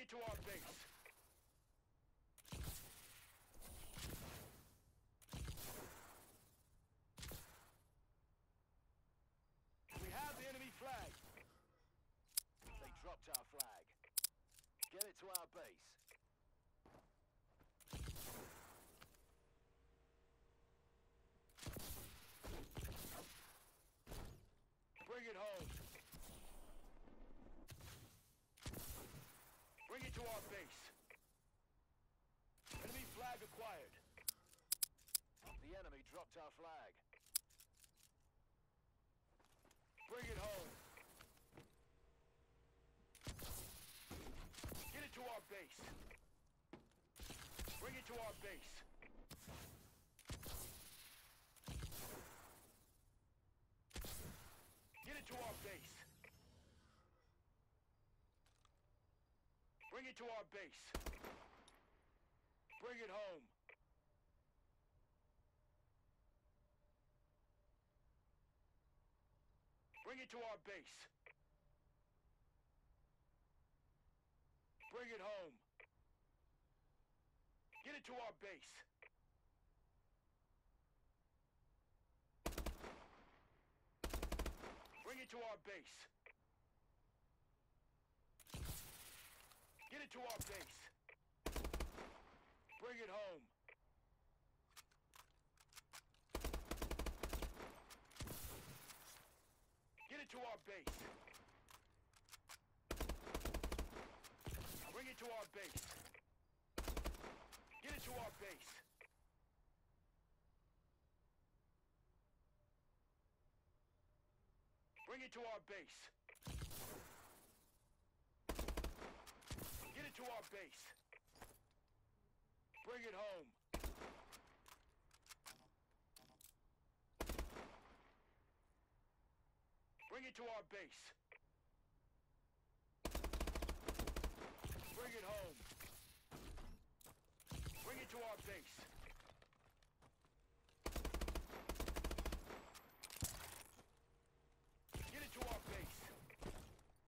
it to our base. We have the enemy flag. They dropped our flag. Get it to our base. Bring it home. Bring to our base. Enemy flag acquired. The enemy dropped our flag. Bring it home. Get it to our base. Bring it to our base. Get it to our base. Bring it to our base. Bring it home. Bring it to our base. Bring it home. Get it to our base. Bring it to our base. It to our base. Bring it home. Get it to our base. Bring it to our base. Get it to our base. Bring it to our base. Get it to our base. Bring it home. Bring it to our base. Bring it home. Bring it to our base.